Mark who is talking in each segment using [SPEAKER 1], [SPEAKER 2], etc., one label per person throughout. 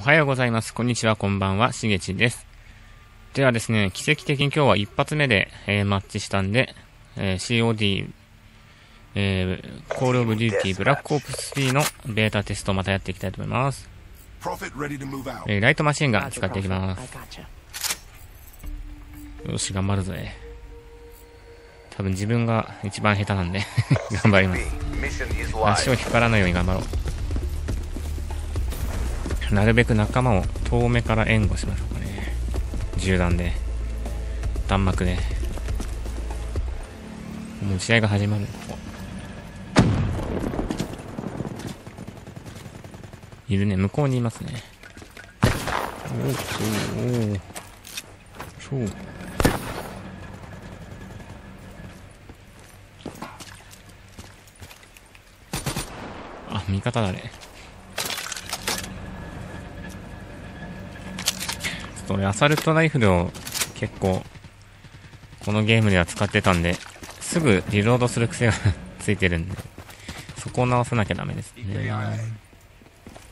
[SPEAKER 1] おはようございます。こんにちは、こんばんは、しげちです。ではですね、奇跡的に今日は一発目で、えー、マッチしたんで、えー、COD、えー、 Call of Duty Black Ops 3のベータテストをまたやっていきたいと思います。えー、ライトマシンガン使っていきます。よし、頑張るぜ。多分自分が一番下手なんで 頑張ります。足を引っ張らないように頑張ろう。なるべく仲間を遠目から援護しましょうかね。銃弾で。弾幕で。もう試合が始まる。いるね。向こうにいますね。おおおおそう。味方だね。ちょっと俺アサルトライフルを結構、このゲームでは使ってたんで、すぐリロードする癖が ついてるんで、そこを直さなきゃダメですね。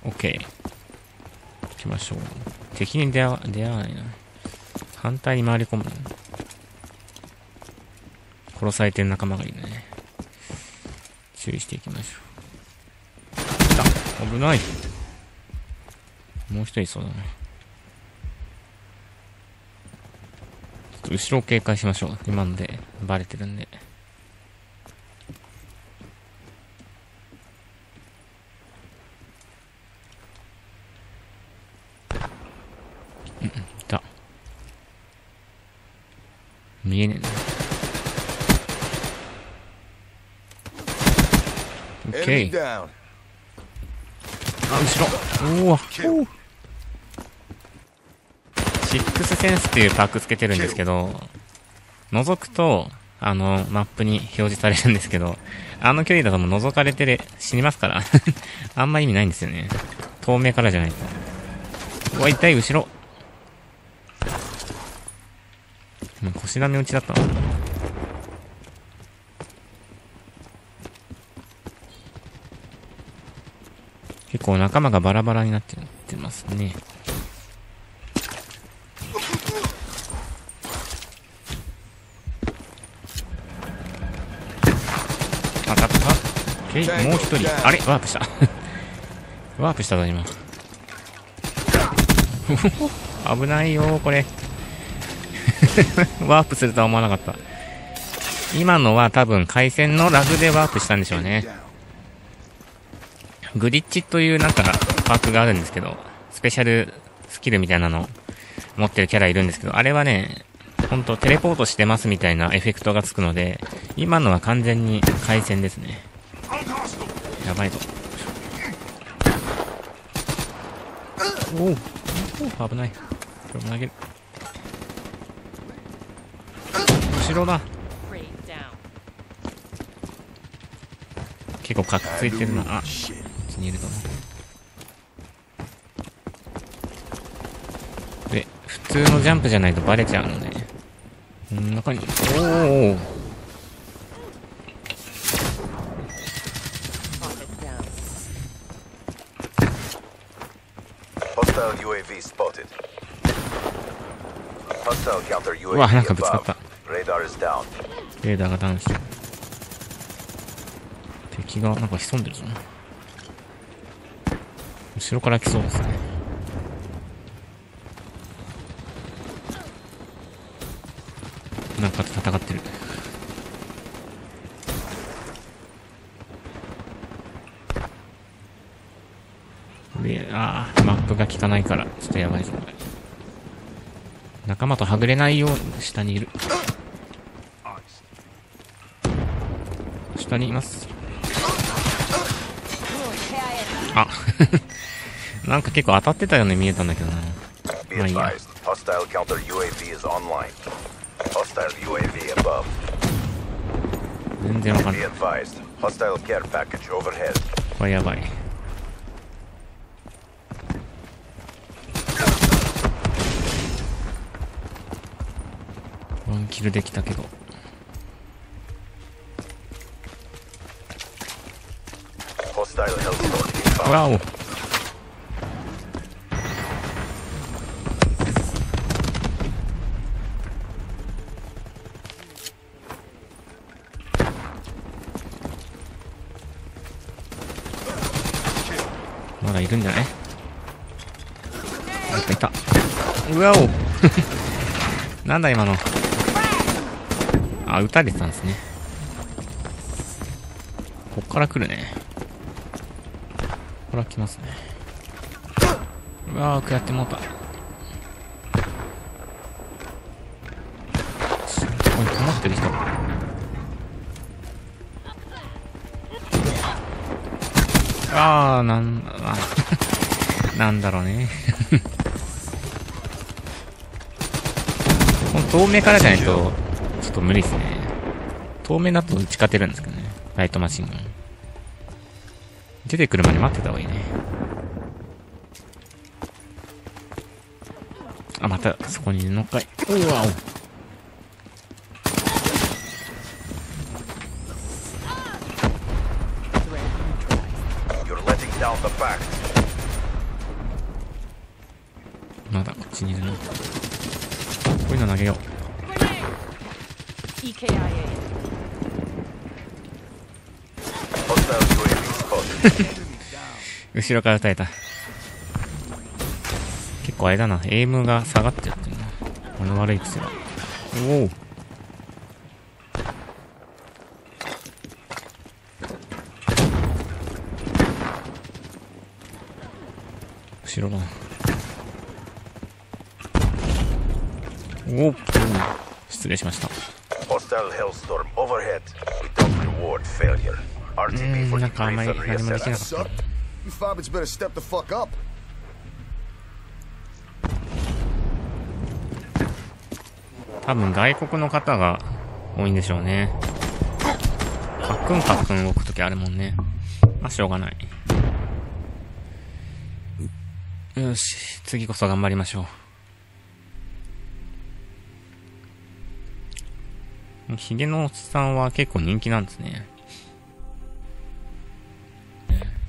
[SPEAKER 1] OK。行きましょう。敵に出会わ出会わないな。反対に回り込む。殺されてる仲間がいるね。注意していきましょう。危ない。もう一人いそうだね。ちょっと後ろを警戒しましょう。今のでバレてるんで。うん、いた。見えねえな。オッケー。あ、後ろ。おお。シックスセンスっていうパークつけてるんですけど、覗くと、あの、マップに表示されるんですけど、あの距離だともう覗かれてる、死にますから あんま意味ないんですよね。透明からじゃないと。うわ、痛い、後ろ。もう腰ダメ打ちだったな。結構仲間がバラバラになってますね。もう一人。あれ？ワープした。ワープしたぞ、今。危ないよ、これ。ワープするとは思わなかった。今のは多分回線のラグでワープしたんでしょうね。グリッチというなんかパークがあるんですけど、スペシャルスキルみたいなの持ってるキャラいるんですけど、あれはね、ほんとテレポートしてますみたいなエフェクトがつくので、今のは完全に回線ですね。やばいぞ。おお危ない。これも投げる。後ろだ。結構かっついてるな。あ、にいると思うで普通のジャンプじゃないとバレちゃうのでこん中におおうわなんかぶつかった。レーダーがダウンして敵がなんか潜んでるぞ。後ろから来そうですね。なんか戦ってる。でああマップが効かないからちょっとやばいぞこれ仲間とはぐれないよう下にいる下にいますあ なんか結構当たってたように見えたんだけどな。まあいいや。全然わかんない。これやばい。キルできたけど。わお。まだいるんじゃない？いたいた。うわお。なんだ今の？あ、撃たれてたんですね。こっから来るね。ここら来ますね。うわー、食らってもうた。ここに止まってる人。あー、なん、あなんだろうね。この遠目からじゃないと、と無理ですね。遠目だと打ち勝てるんですけどね。ライトマシンガン。出てくるまで待ってた方がいいね。あ、また、そこに乗っかい。うわお。まだこっちにいるな。こういうの投げよ.う。後ろから撃たれた。結構あれだな。エイムが下がっちゃってるな。この悪い癖は。おお。後ろだな。おお。失礼しました。
[SPEAKER 2] Hostile Hellstorm overhead. We don't reward failure. RTB
[SPEAKER 1] うん、なんかあんまり
[SPEAKER 2] 43
[SPEAKER 1] 何もできな
[SPEAKER 2] reassessment.
[SPEAKER 1] かった。
[SPEAKER 3] You Fobbits better step the fuck up.
[SPEAKER 1] 多分外国の方が多いんでしょうね。カックンカックン動くときあるもんね。まあ、しょうがない。よし、次こそ頑張りましょう。ヒゲのおっさんは結構人気なんですね。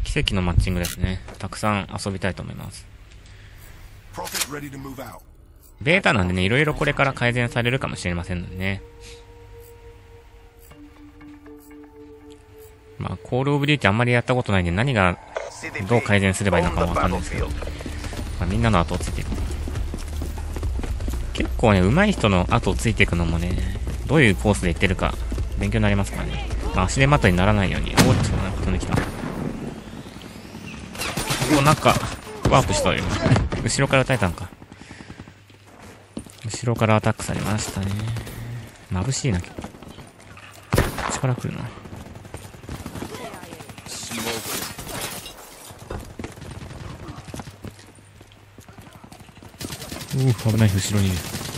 [SPEAKER 1] 奇跡のマッチングですね。たくさん遊びたいと思います。ベータなんでね、いろいろこれから改善されるかもしれませんのでね。まあ、 Call of Duty あんまりやったことないんで何が、どう改善すればいいのかもわかんないですけど.まあ、みんなの後をついていく。結構ね、上手い人の後をついていくのもね、どういうコースで行ってるか勉強になりますからね。まあ、足手まといにならないように。おっと、なんか飛んできた。お、なんか、ワープしたよ。後ろから撃たれたんか。後ろからアタックされましたね。眩しいな、結構。力来るな。うう、危ない、後ろにいる。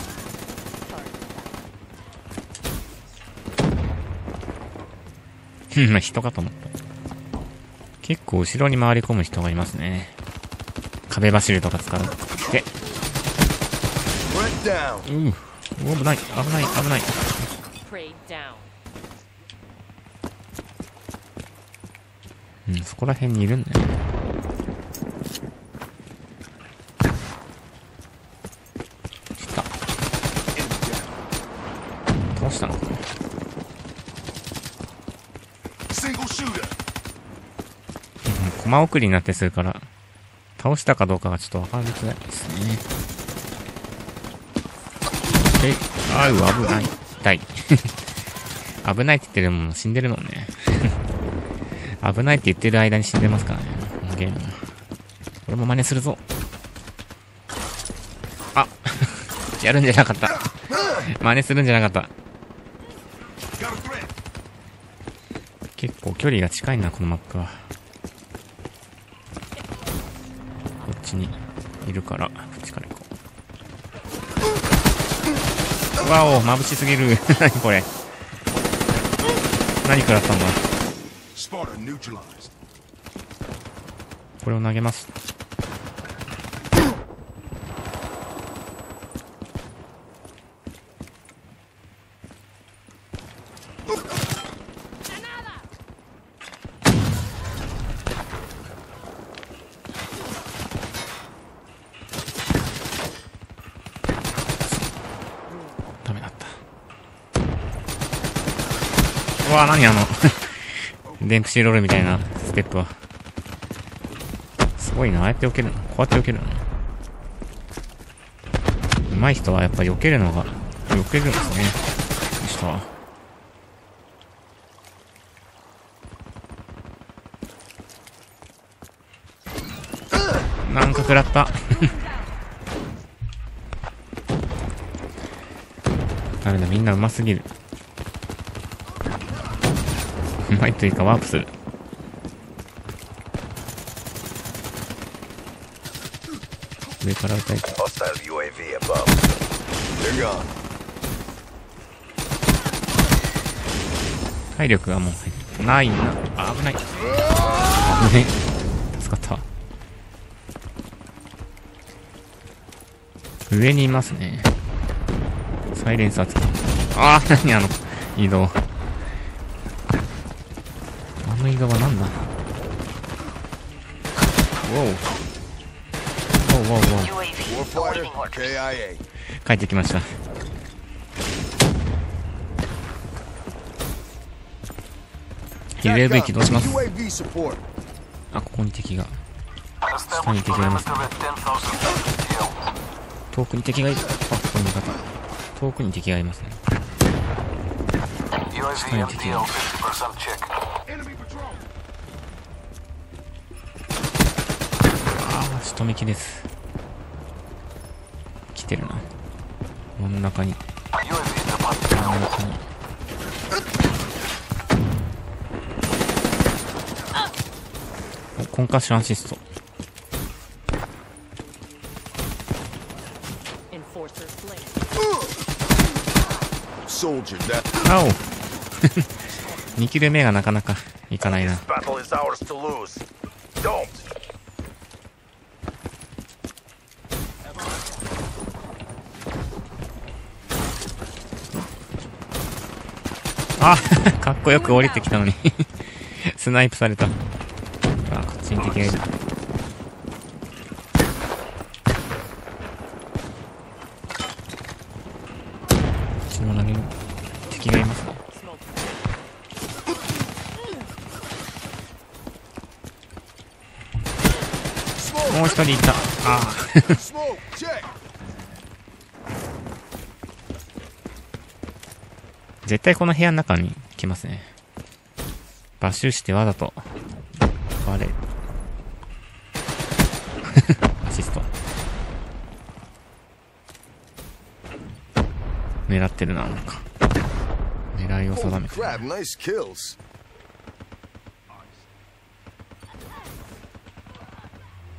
[SPEAKER 1] ふん、まあ人かと思った。結構後ろに回り込む人がいますね。壁走るとか使って。うう、う危ない、危ない、危ない。うん、そこら辺にいるんだよね。来た。倒したのかなコマ送りになってするから、倒したかどうかがちょっとわかりづらいですね。え、あう、危ない。痛い。危ないって言ってるもん死んでるもんね。危ないって言ってる間に死んでますからね。このゲーム。俺も真似するぞ。あ やるんじゃなかった。真似するんじゃなかった。結構距離が近いな、このマップは。こっちにいるから、こっちから行こう。わお、眩しすぎる。何これ。何食らったんだ.これを投げます。わ何あの、デンプシーロールみたいなステップは。すごいな。ああやって避けるの。こうやって避けるの。上手い人はやっぱ避けるのが、避けるんですね。人は。なんか食らった。ダメだ、みんな上手すぎる。うまいというかワープする。上から撃たれた。体力がもうないな。あ、危ない。危ない。助かったわ。上にいますね。サイレンサーつか。あー、何あの、移動。帰ってきました。UAV 起動します。あ、ここに敵が。下に敵がいますね。遠くに敵がいる。あ、ここに味方。遠くに敵がいますね。下に敵が。あー、仕留めきです。来てるな。真ん中に。真ん中に。おコンカッションアシスト。あお !2 キル目がなかなかいかないな。あ かっこよく降りてきたのに スナイプされた。あ、こっちに敵がいる。こっちも投げる。敵がいますね。もう一人いた。あ
[SPEAKER 3] Smoke,
[SPEAKER 1] 絶対この部屋の中に来ますね。バッシュしてわざと、バレる。アシスト。狙ってるな、なんか。狙いを定めて。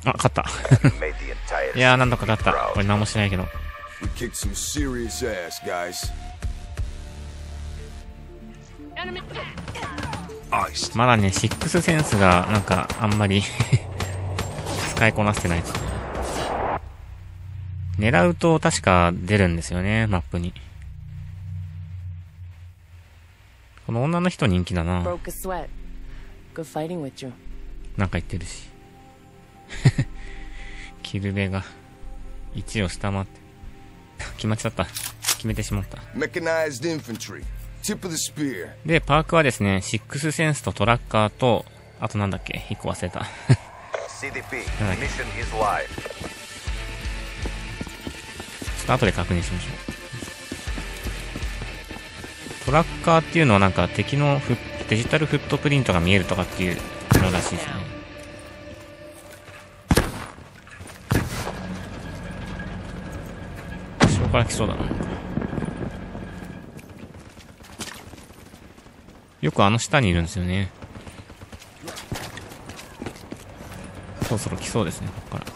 [SPEAKER 1] あ、勝った。いやー、なんとか勝った。これ何もしないけど。
[SPEAKER 3] We kicked some serious ass, guys.
[SPEAKER 1] まだね、シックスセンスが、なんか、あんまり 使いこなせてないですね。狙うと確か出るんですよね、マップに。この女の人人気だな。なんか言ってるし。キルベが1を下回って。決まっちゃった。決めてしまった。で、パークはですね、シックスセンスとトラッカーと、あとなんだっけ ?1 個忘れた。
[SPEAKER 2] CDP.
[SPEAKER 1] Alright.
[SPEAKER 2] Mission is live.
[SPEAKER 1] ちょっと後で確認しましょう。トラッカーっていうのはなんか敵のフデジタルフットプリントが見えるとかっていうのらしいですね。後ろから来そうだな。よくあの下にいるんですよね。そろそろ来そうですね、ここから。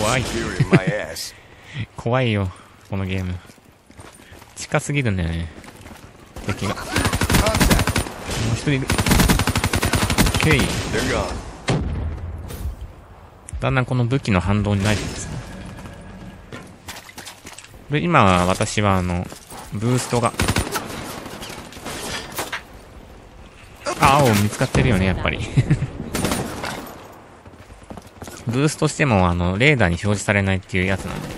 [SPEAKER 1] 怖い。怖いよ、このゲーム。近すぎるんだよね。敵が。もう一人いる。ケイ。
[SPEAKER 3] They're gone.
[SPEAKER 1] だんだんこの武器の反動に慣れてますね。で、今は私はあの、ブーストが。あ、青見つかってるよね、やっぱり。ブーストしても、あの、レーダーに表示されないっていうやつなんで。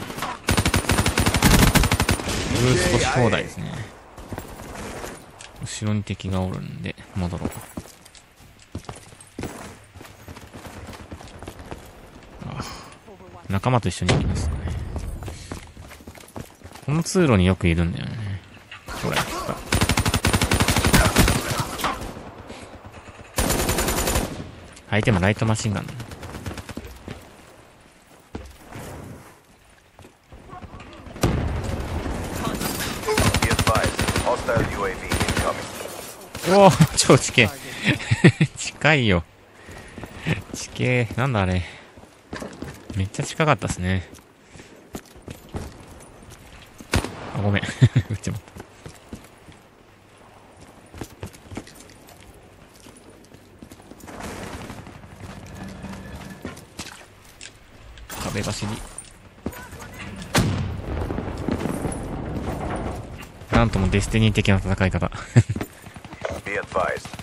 [SPEAKER 1] ブーストし放題ですね。後ろに敵がおるんで、戻ろう。仲間と一緒に行きますね。この通路によくいるんだよね。ほら、来た。相手もライトマシンガンだ.おお 超地形。近いよ。地形、なんだあれ。めっちゃ近かったっすね。あ、ごめん。撃っちも。壁走り。なんともデスティニー的な戦い方。
[SPEAKER 2] Be advised.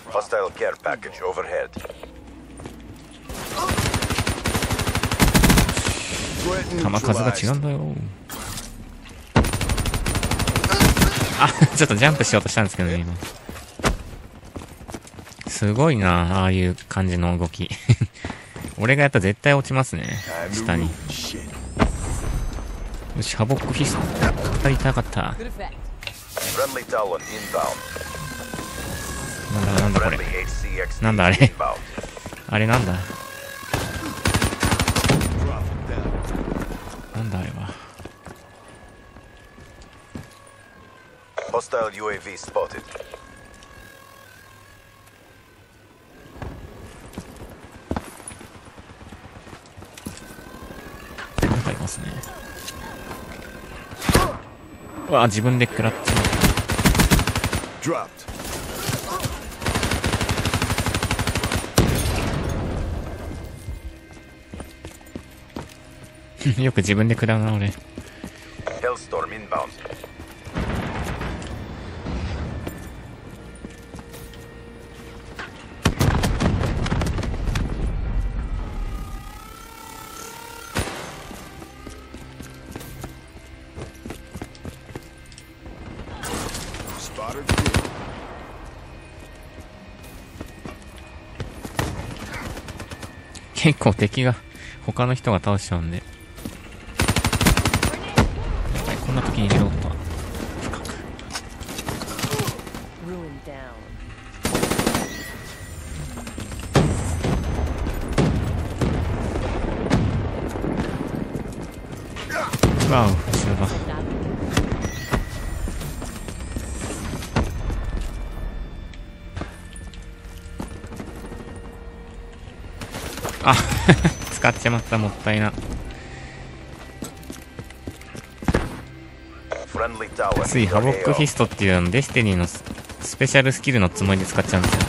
[SPEAKER 1] が違うんだよ。あ、ちょっとジャンプしようとしたんですけどね、今。すごいな、ああいう感じの動き。俺がやったら絶対落ちますね。下に。よし、ハボックフィスト。語りたかった。なんだ、なんだこれ。なんだあれあれなんだ
[SPEAKER 3] Drop it down.
[SPEAKER 1] なんだあれは。
[SPEAKER 2] Hostile UAV spotted.
[SPEAKER 1] なんかいますね。うわ、自分で食らっちまっ
[SPEAKER 3] Dropped.
[SPEAKER 1] た。よく自分で食らうな、俺。結構敵が、他の人が倒しちゃうんで。はいこんな時にリローまたもったいな。つい Havoc Fist っていうの Destiny のスペシャルスキルのつもりで使っちゃうんですよ、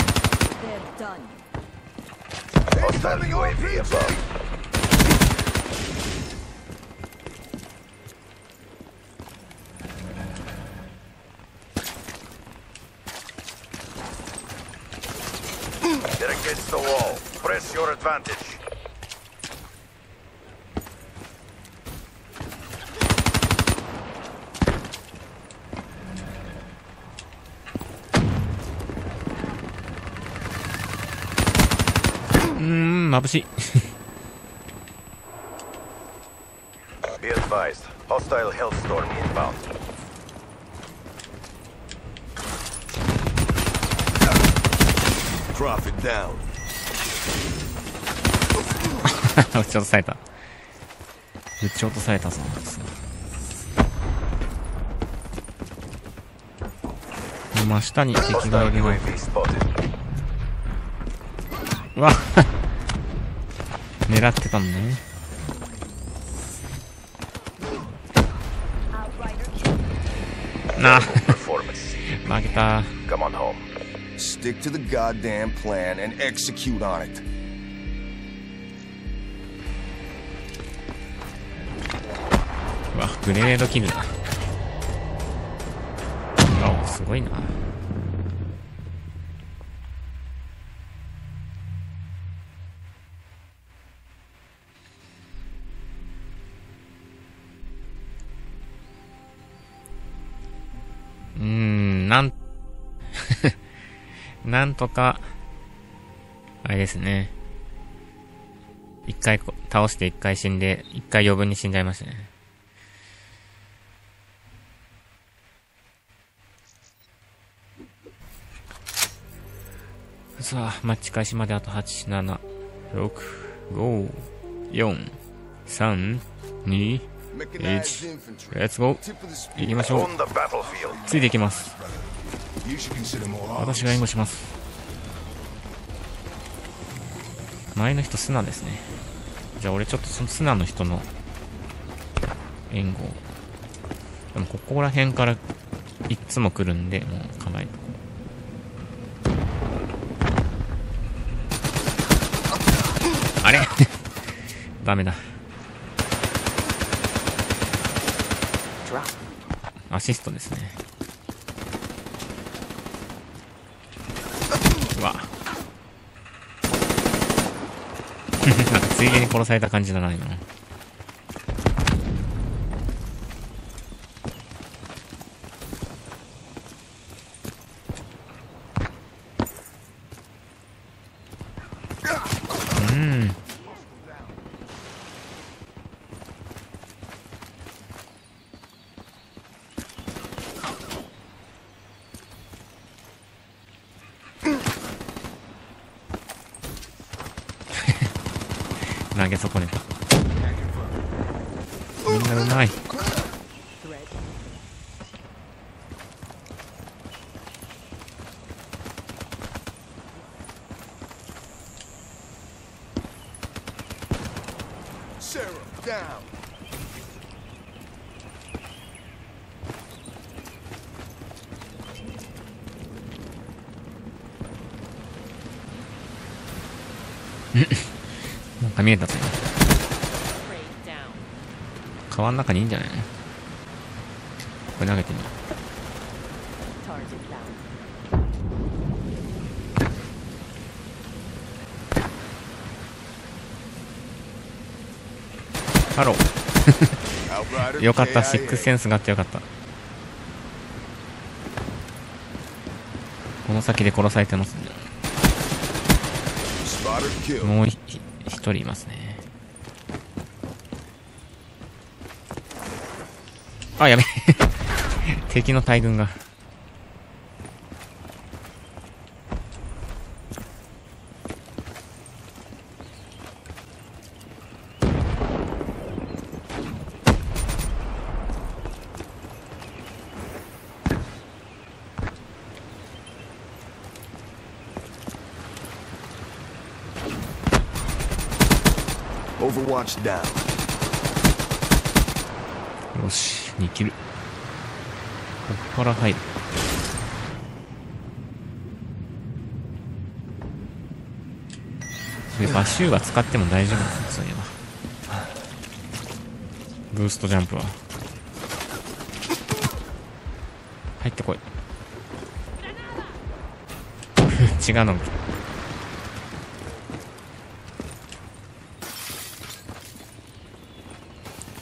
[SPEAKER 1] 眩しい。ちょっとされた。撃ち落とされたぞ。に敵がいる。わ。っ狙ってたのね。なあ.負けた。
[SPEAKER 2] Come on home.
[SPEAKER 3] Stick to the goddamn plan and execute on it.
[SPEAKER 1] うわ、グレネードキルだ。あ、すごいな。なんとか、あれですね。一回こ倒して一回死んで、一回余分に死んじゃいましたね。さあ、マッチ開始まであと8、7、6、5、4、3、2、
[SPEAKER 3] Mechanized infantry.
[SPEAKER 1] レッツゴー.行きましょう.ついていきます。私が援護します。前の人、スナですね。じゃあ俺ちょっとそのスナの人の援護でもここら辺からいっつも来るんで、もう構えと。あれ？ダメだ。アシストですね。うわ。なんかついでに殺された感じだな、今。うん。投げ損ねた。みんなうまい。
[SPEAKER 4] Thread.
[SPEAKER 3] 「Sarah, down.
[SPEAKER 1] なんか見えたぞ、川の中にいいんじゃない？これ投げてみよう。ハロー。よかった、シックスセンスがあってよかった。この先で殺されてますね。
[SPEAKER 3] Spotted kill.
[SPEAKER 1] もうひひ一人いますね。あ、やべ。敵の大群が。
[SPEAKER 3] Overwatch down.
[SPEAKER 1] よし、2キル。ここから入る。で、バシューは使っても大丈夫なんですよ、ブーストジャンプは。入ってこい。違うの。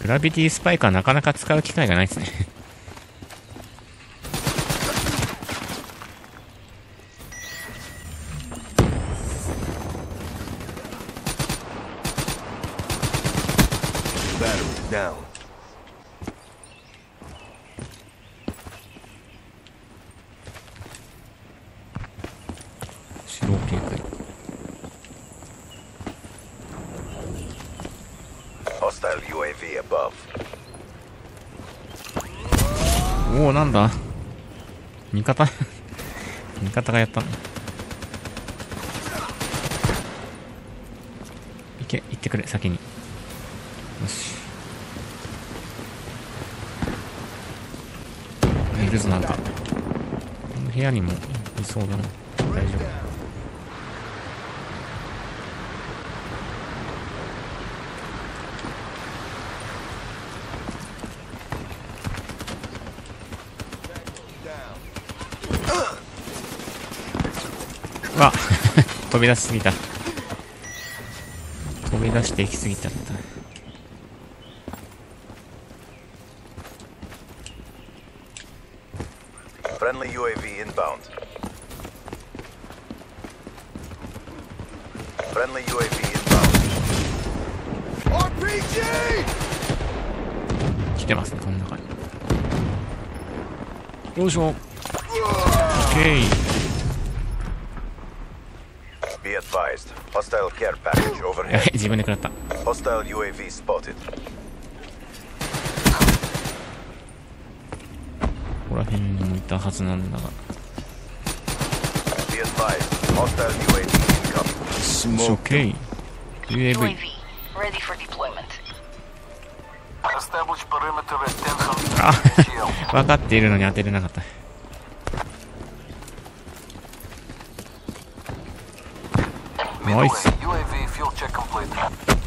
[SPEAKER 1] グラビティスパイカーなかなか使う機会がないですね。
[SPEAKER 3] Battery down.
[SPEAKER 1] 指導警戒。
[SPEAKER 2] Hostile UAV above.
[SPEAKER 1] おお、なんだ味方味方がやったの。いけ、行ってくれ、先に。よし。いるぞ、なんか。この部屋にもいそうだな。大丈夫。
[SPEAKER 3] Down.
[SPEAKER 1] うわ飛び出しすぎた。飛び出していきすぎちゃった。
[SPEAKER 2] Friendly UAV inbound. Friendly UAV inbound.
[SPEAKER 1] 来てますね、この中に。よいしょ。オッケー。
[SPEAKER 2] Be advised. Hostile care package
[SPEAKER 1] や
[SPEAKER 2] overhead.
[SPEAKER 1] べ、自分で食らった。ここら辺にいたはずなんだが。
[SPEAKER 2] OK UAV
[SPEAKER 1] 分 かっているのに当てれなかった。ナイス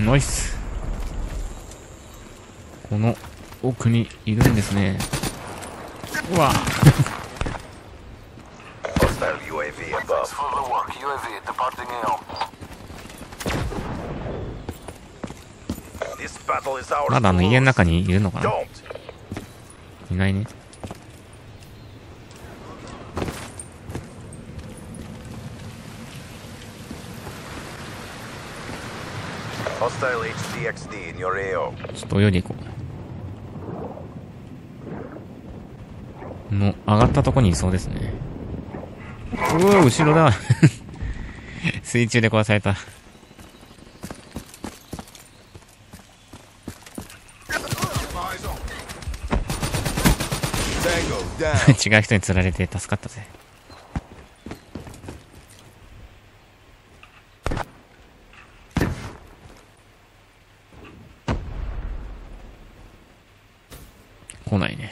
[SPEAKER 1] ノイスこの奥にいるんですね。うわ。まだあの家の中にいるのかな？いないね。
[SPEAKER 2] Hostile HCXD in your AO.
[SPEAKER 1] ちょっと泳いでいこう。の、上がったとこにいそうですね。うわ、後ろだ。水中で壊された。違う人に釣られて助かったぜ。来ないね。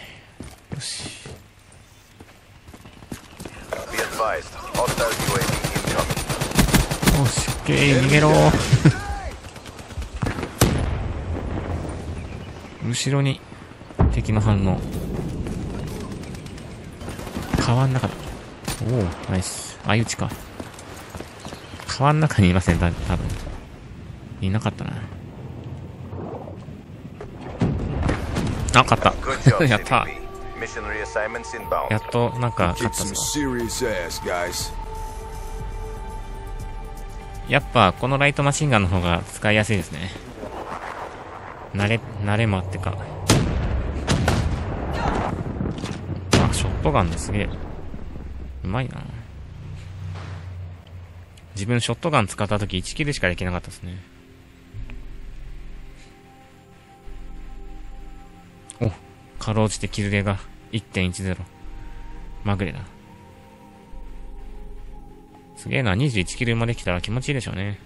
[SPEAKER 1] よし。
[SPEAKER 2] Be advised. Hostile UAV incoming.
[SPEAKER 1] よし、オッケー、逃げろ後ろに敵の反応。川の中だ。おお、ナイス。相打ちか。川の中にいません、た多分。いなかったな。あ、勝った。やった。やっと、なんか、勝ったぞ.やっぱ、このライトマシンガンの方が使いやすいですね。慣れ、慣れもあってか。あ、ショットガンですげえ。うまいな。自分ショットガン使った時1キルしかできなかったですね。お、かろうじてキルレが1.10。まぐれだ。すげえな、21キルまで来たら気持ちいいでしょうね。